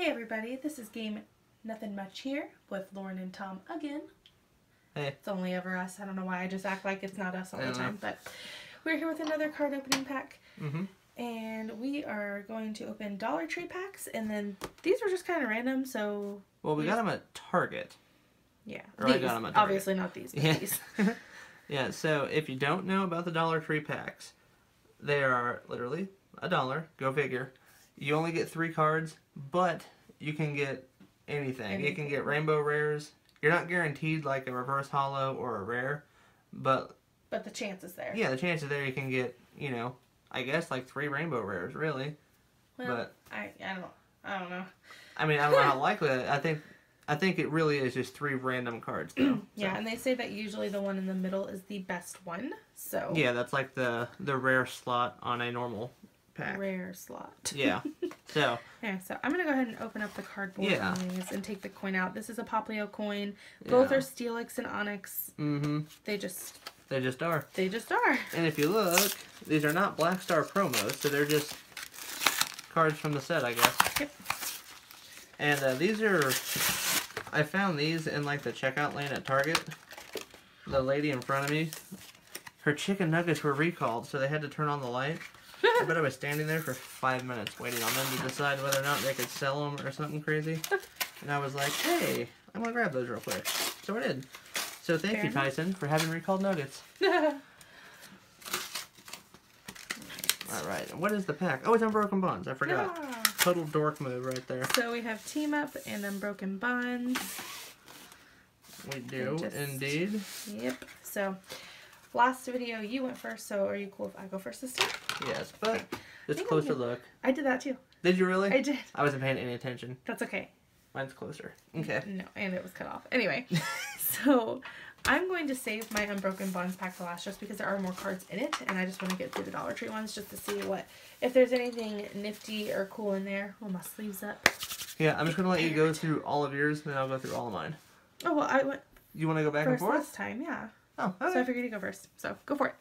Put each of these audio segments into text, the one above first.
Hey everybody, this is game Nothing Much here with Lauren and Tom again. Hey. It's only ever us. I don't know why I just act like it's not us all I the don't know. time, but we're here with another card opening pack. Mm-hmm. And we are going to open Dollar Tree packs, and then these were just kind of random, so Well, we We got just- them at Target. yeah. Or I these, got 'em at Target. obviously not these, Yeah. these. Yeah, so if you don't know about the Dollar Tree packs, they are literally a dollar. Go figure. You only get three cards, but you can get anything. You can get rainbow rares. You're not guaranteed like a reverse hollow or a rare, but But the chance is there. yeah, the chances there you can get, you know, I guess like three rainbow rares, really. Well, but I, I don't I don't know. I mean, I don't know how likely. I think, I think it really is just three random cards, though. Yeah, and they say that usually the one in the middle is the best one. So yeah, that's like the the rare slot on a normal pack. rare slot. Yeah. So Yeah, so I'm gonna go ahead and open up the cardboard Yeah. and take the coin out. This is a Poplio coin. Both Yeah. are Steelix and Onix. Mm-hmm. They just They just are. they just are. And if you look, these are not Black Star promos, so they're just cards from the set, I guess. Yep. And uh, these are, I found these in like the checkout lane at Target. The lady in front of me, her chicken nuggets were recalled, so they had to turn on the light. I bet I was standing there for five minutes waiting on them to decide whether or not they could sell them or something crazy. And I was like, hey, I'm gonna grab those real quick. So I did. So thank Fair you, enough. Tyson, for having recalled nuggets. All right. What is the pack? Oh, it's Unbroken Bonds. I forgot. Yeah. Total dork move right there. So we have Team Up and Unbroken Bonds. We do just- indeed. Yep. So last video you went first, so are you cool if I go first this time? Yes, but just think closer look. I did that too. Did you really? I did. I wasn't paying any attention. That's okay. Mine's closer. Okay. No, and it was cut off. Anyway, so I'm going to save my Unbroken Bonds pack to last just because there are more cards in it, and I just want to get through the Dollar Tree ones just to see what if there's anything nifty or cool in there. Pull my sleeves up. Yeah, I'm just gonna let you go through all of yours, then I'll go through all of mine. Oh well, I went You want to go back and forth? last time, yeah. Oh, So I okay. figured you go first. So go for it.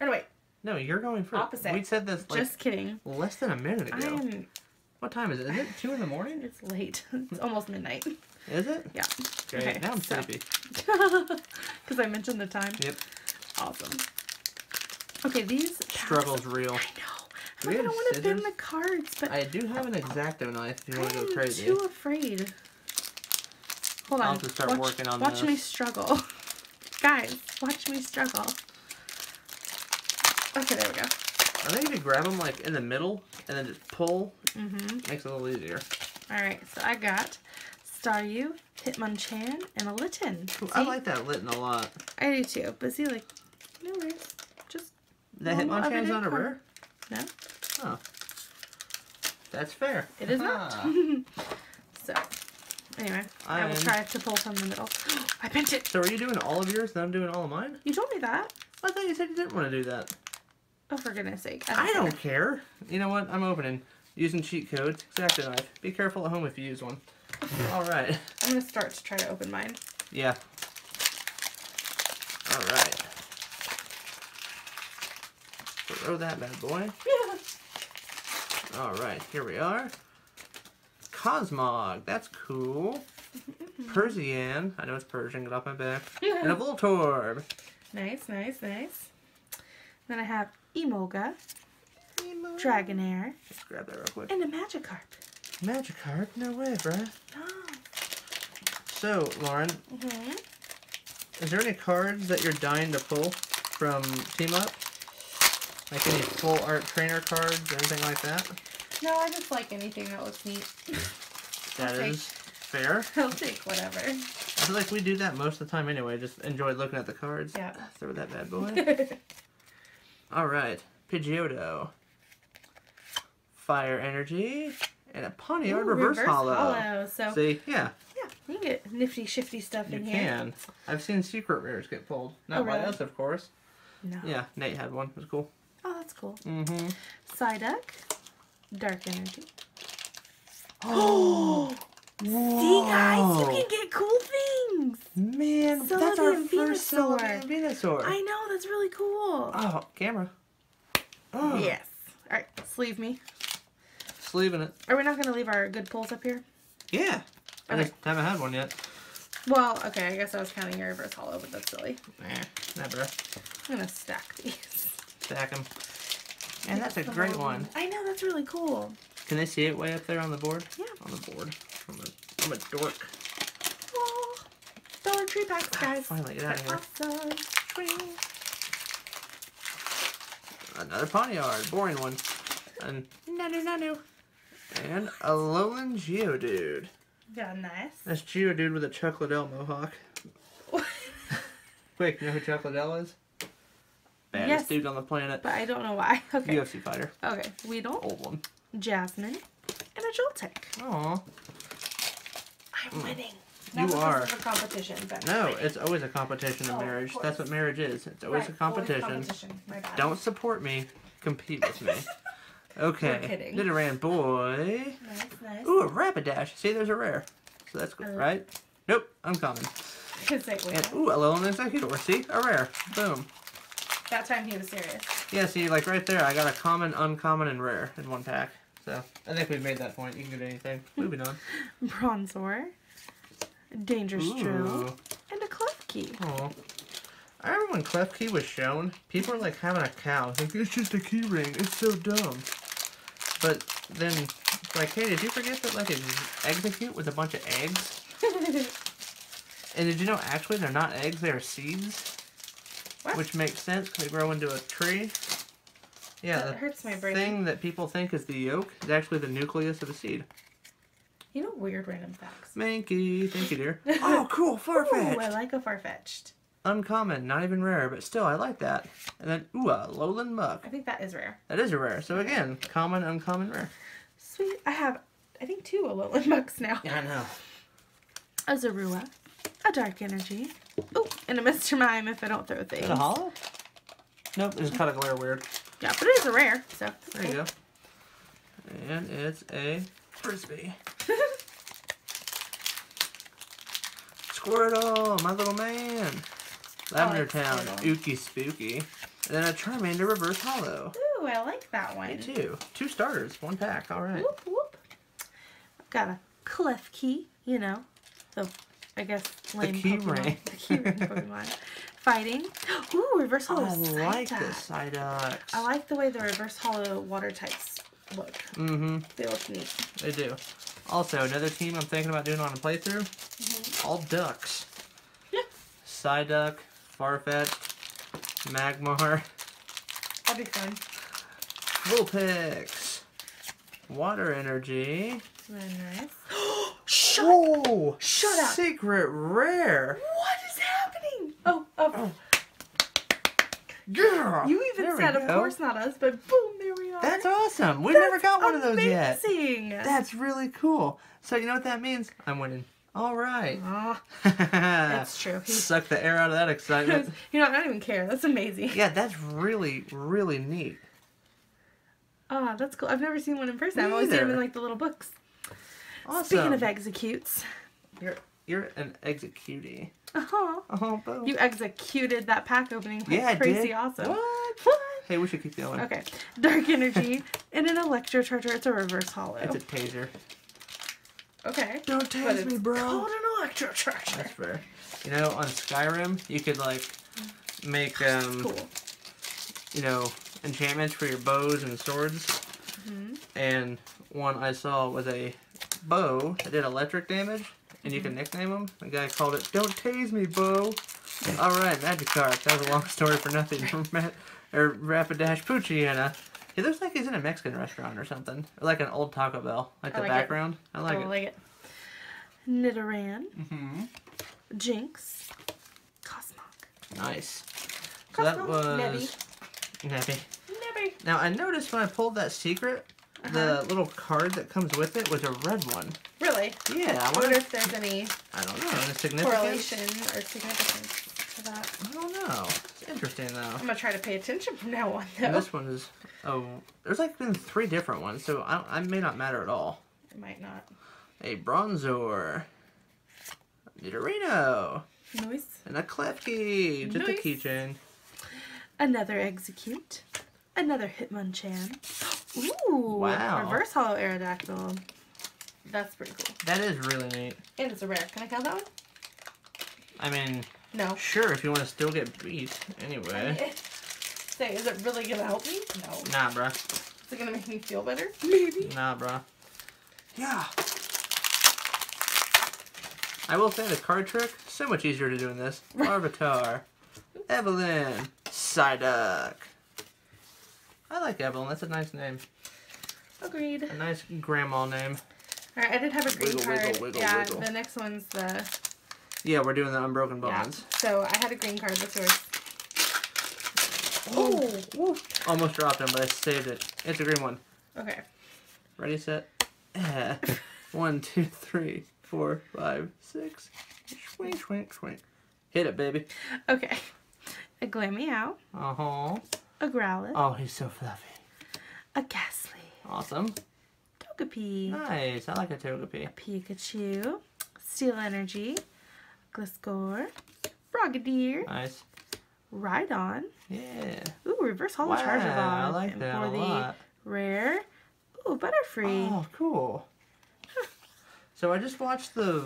Anyway, No, you're going first. Opposite. We said this like just kidding. less than a minute I ago. am. What time is it? Is it two in the morning? It's late. It's almost midnight. Is it? Yeah. Great. Okay, now I'm so- sleepy. Because I mentioned the time. Yep. Awesome. Okay, these Struggle's real. I know. Do I'm gonna have want to bend the cards, but I do have an exacto knife if you want to go I'm too afraid. Hold on. I'll have to start watch, working on Watch me struggle. Guys, watch me struggle. Okay, there we go. I think if you grab them like in the middle and then just pull, Mm-hmm. makes it a little easier. Alright, so I got Staryu, Hitmonchan, and a Litten. Ooh, I like that Litten a lot. I do too, but see, like, no worries. Just, That Normal Hitmonchan's not a rare? no, Oh. That's fair. it is not. So, anyway, I, I will am- try to pull from the middle. I bent it! so are you doing all of yours and I'm doing all of mine? You told me that. I thought you said you didn't want to do that. Oh, for goodness sake. I don't care. You know what? I'm opening. Using cheat codes. Exacto knife. Be careful at home if you use one. Alright. I'm gonna start to try to open mine. Yeah. Alright. Throw that bad boy. Yeah. Alright, here we are. Cosmog, that's cool. Persian, I know it's Persian, get off my back. And a Voltorb. Nice, nice, nice. Then I have Emolga, Dragonair, Let's grab that real quick. and a Magikarp. Magikarp? No way, bruh. Oh. So, Lauren, hmm is there any cards that you're dying to pull from Team Up? Like any full art trainer cards or anything like that? No, I just like anything that looks neat. That is fair. I'll take whatever. I feel like we do that most of the time anyway. Just enjoy looking at the cards. Yeah. Throw that bad boy. All right, Pidgeotto, Fire Energy, and a Pawniard Ooh, Reverse, Hollow. Hollow. So, See, yeah, yeah, you can get nifty shifty stuff you in here. You can. I've seen secret rares get pulled. Not Oh, by really? us, of course. No. Yeah, Nate had one. It was cool. Oh, that's cool. Mm-hmm. Psyduck, Dark Energy. Oh, See, guys, you can get cool things. man, that's our first Venusaur. Venusaur. I know, that's really cool. Oh, camera. Oh, Yes. All right, sleeve me. sleeving it. Are we not going to leave our good pulls up here? Yeah. I just haven't had one yet. Well, okay, I guess I was counting your reverse hollow, but that's silly. Eh, never. I'm going to stack these. Stack them. And that's a great one. I know, that's really cool. Can they see it way up there on the board? Yeah. On the board. I'm a, I'm a dork. Oh, Dollar Tree packs, guys. Ah, finally, get out of They're Awesome. Swing. Another Pawniard. Boring one. And, Nanu, nanu. and a Alolan Geodude. Yeah, nice. That's Geodude with a Chuck Liddell mohawk. Wait, you know who Chuck Liddell is? Baddest Yes. dude on the planet. but I don't know why. Okay. UFC fighter. Okay. Weedle, Old one. Jasmine, and a Joltik. Aw. I'm winning. You Not because are. it's a competition, but No, winning. it's always a competition in Oh, marriage. That's what marriage is. It's always Right, a competition. competition. My bad. Don't support me. Compete with me. Okay. kidding. Nidoran boy. Nice, nice. Ooh, a Rapidash. See, there's a rare. So that's good, Uh, right? Nope, uncommon. Wait, And ooh, a little Exeggutor. See, a rare. Boom. That time he was serious. Yeah, see, like right there, I got a common, uncommon, and rare in one pack. So I think we've made that point. You can do anything. Moving on. Bronzor, Dangerous Drill, and a Klefki. Aw. I remember when Klefki was shown, people were like having a cow. Like, it's just a key ring. It's so dumb. But then, like, hey, did you forget that, like, an Exeggcute was a bunch of eggs? And did you know actually they're not eggs, they are seeds? What? Which makes sense 'cause they grow into a tree. Yeah, That the hurts my brain. thing that people think is the yolk is actually the nucleus of a seed. You know weird random facts. Mankey, thank you, dear. oh, cool, Farfetch'd. Ooh, I like a Farfetch'd. Uncommon, not even rare, but still, I like that. And then, ooh, a Alolan Muk. I think that is rare. That is a rare. So again, common, uncommon, rare. Sweet. I have, I think, two Alolan Muks now. Yeah, I know. A Zorua, a Dark Energy, oh, and a Mr. Mime if I don't throw things. Is it a hollow? Nope, it's kind of glare weird. Yeah, but it is a rare, so. There you go. And it's a frisbee. Squirtle, my little man. Oh, Lavender like Town, Squirtle. Ookie Spooky. And then a Charmander Reverse Hollow. Ooh, I like that one. Me too. Two starters, one pack. All right. Whoop, whoop. I've got a Klefki, you know, the, I guess, lame key Pokemon. ring. The key ring Pokemon. Fighting. Ooh, reverse hollow I like the Psyduck. I like the way the reverse hollow water types look. Mm-hmm. They look neat. They do. Also, another team I'm thinking about doing on a playthrough. All ducks. Yeah. Psyduck, Farfetch'd, Magmar, That'd be fun. Vulpix, Water Energy. Nice. Shut Whoa! Shut up. Secret rare. What is happening? Oh, oh. Yeah. You even There said, of go. course not us, but boom, there we are. That's awesome. We've never got one of those yet. Amazing. That's really cool. So you know what that means? I'm winning. All right. That's true. He- Suck the air out of that excitement. you know, I don't even care. That's amazing. yeah, that's really, really neat. Ah, that's cool. I've never seen one in person. I've Me always seen them in like the little books. Awesome. Speaking of executes, you're you're an executee. uh-huh. Oh, boom. you executed that pack opening. Like yeah, I crazy did. awesome. What? What? Hey, we should keep going. Okay, dark energy and an electro charger. It's a reverse hollow. It's a taser. okay, Don't tase me, bro. called an electro charger. That's fair. You know, on Skyrim, you could like make um, Cool. you know, enchantments for your bows and swords. Mhm. And one I saw was a bow that did electric damage, and you can nickname them. The guy called it "Don't Tase Me, Bo." All right, Magikarp. That was a long story for nothing. From or Rapidash Poochyena. He looks like he's in a Mexican restaurant or something, or like an old Taco Bell, like I the like it. background. I like I it. I like it. Nidoran, hmm Jynx, Cosmog. Nice. So that was Nebby. Nebby. Nebby. Now I noticed when I pulled that secret, the Uh-huh. little card that comes with it was a red one. Really? Yeah, I I wonder wonder. if there's any I don't know. Correlation or significance to that. I don't know. It's interesting though. I'm gonna try to pay attention from now on, though. And this one is oh, there's like been three different ones, so I, I may not matter at all. It might not. A Bronzor, Nidorino, Noise. and a Klefki. Just Nice. a keychain. Another Exeggcute. Another Hitmonchan. Ooh, Wow. reverse hollow Aerodactyl. That's pretty cool. That is really neat. And it's a rare. Can I count that one? I mean, No. sure, if you want to still get beat. Anyway. Say, is it really gonna help me? No. Nah, bruh. Is it gonna make me feel better? Maybe. Nah, bruh. Yeah. I will say the card trick, so much easier to do in this. Larvitar. Evelyn. Psyduck. I like Evelyn. That's a nice name. Agreed. A nice grandma name. Alright, I did have a green Wiggle, card. wiggle, wiggle, yeah, wiggle. the next one's the Yeah, we're doing the Unbroken yeah. Bonds. So I had a green card. What's yours? Oh, woo. Almost dropped him, but I saved it. It's a green one. Okay. Ready, set. Eh. one, two, three, four, five, six. Swing, swing, swing. Hit it, baby. Okay. A Glameow, Uh huh. a Growlithe, Oh, he's so fluffy. a Gastly, Awesome. Nice. I like a Togepi. Pikachu, Steel Energy, Gliscor, Frogadier, Nice. Rhydon. Yeah. Ooh, reverse holo Wow, Charjabug. I like and that for a the lot. rare, ooh, Butterfree. Oh, cool. So I just watched the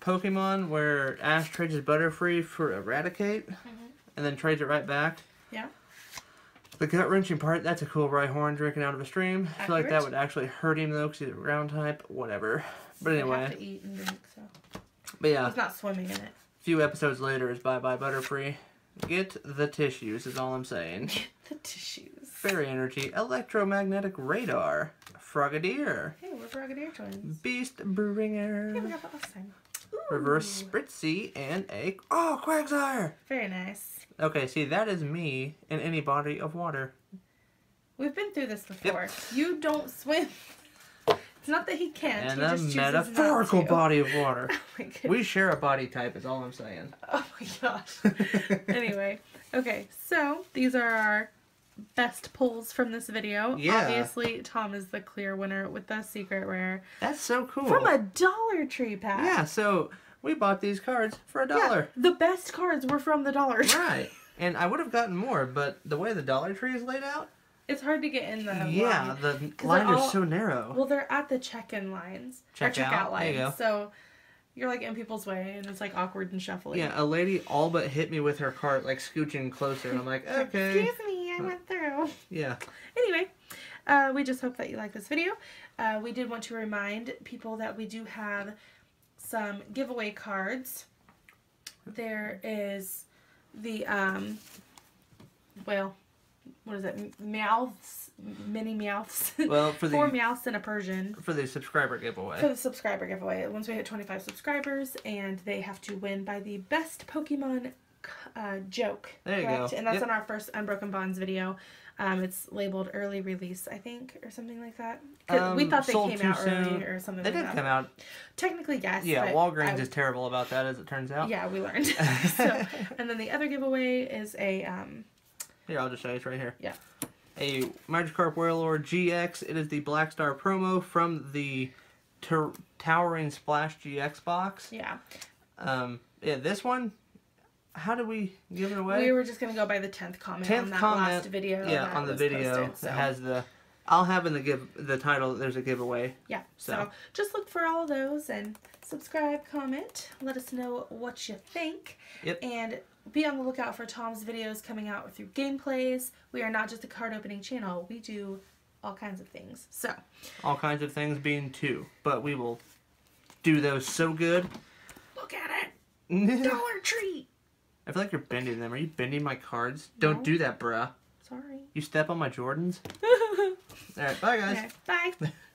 Pokemon where Ash trades his Butterfree for a Raticate, mm-hmm. and then trades it right back. Yeah. The gut wrenching part, that's a cool Rhyhorn drinking out of a stream. I feel like that would actually hurt him though, because he's a ground type. Whatever. But They have anyway, to eat and drink, so but yeah, he's not swimming in it. a few episodes later is bye bye Butterfree. Get the tissues, is all I'm saying. Get the tissues. Fairy Energy, Electromagnetic Radar, Frogadier, Hey, we're Frogadier twins. Beast Bringer. Yeah, we got that last time. Reverse Ooh, Spritzee, and a. Oh, Quagsire! Very nice. Okay, see, that is me in any body of water. We've been through this before. You don't swim. It's not that he can't. And he a just metaphorical body of water. Oh we share a body type, is all I'm saying. oh my gosh. anyway, okay, so these are our best pulls from this video. Yeah. Obviously, Tom is the clear winner with the secret rare That's so cool. from a Dollar Tree pack. Yeah, so we bought these cards for a dollar. Yeah, The best cards were from the Dollar Tree. Right. And I would have gotten more, but the way the Dollar Tree is laid out, It's hard to get in the yeah, line. the lines all- are so narrow. Well, they're at the check-in lines or Checkout, you lines, go. so you're like in people's way, and it's like awkward and shuffling. yeah, a lady all but hit me with her cart, like scooching closer, and I'm like, okay. Excuse me, I went through. Yeah. Anyway, uh, we just hope that you like this video. Uh, we did want to remind people that we do have some giveaway cards. There is the um, well, what is it? Meowths, mini Meowths. Well, for Four the and a Persian. for the subscriber giveaway. For the subscriber giveaway, once we hit 25 subscribers, and they have to win by the best Pokemon uh, joke. There you correct? go. And that's Yep. on our first Unbroken Bonds video. Um, it's labeled early release, I think, or something like that. 'Cause we Um, thought they came out soon. early or something They like did that. come out. Technically, yes. Yeah, but Walgreens I- is terrible about that, as it turns out. Yeah, we learned. so, and then the other giveaway is a um, Here, I'll just show you. It's right here. Yeah. A Magikarp Wailord GX. It is the Black Star promo from the Towering Splash GX box. yeah. Um, yeah, this one. How do we give it away? We were just gonna go by the tenth comment on that comment. last video. yeah, on the video posted, so. has the. I'll have in the give the title. There's a giveaway. Yeah. So. So. just look for all those and subscribe, comment, let us know what you think. Yep. And be on the lookout for Tom's videos coming out through gameplays. We are not just a card opening channel. We do all kinds of things. So All kinds of things being two, but we will do those so good. look at it. Dollar Tree. Feel like you're bending them. Are you bending my cards? Don't do that, bruh. Sorry. You step on my Jordans. All right, bye guys. Okay. Bye.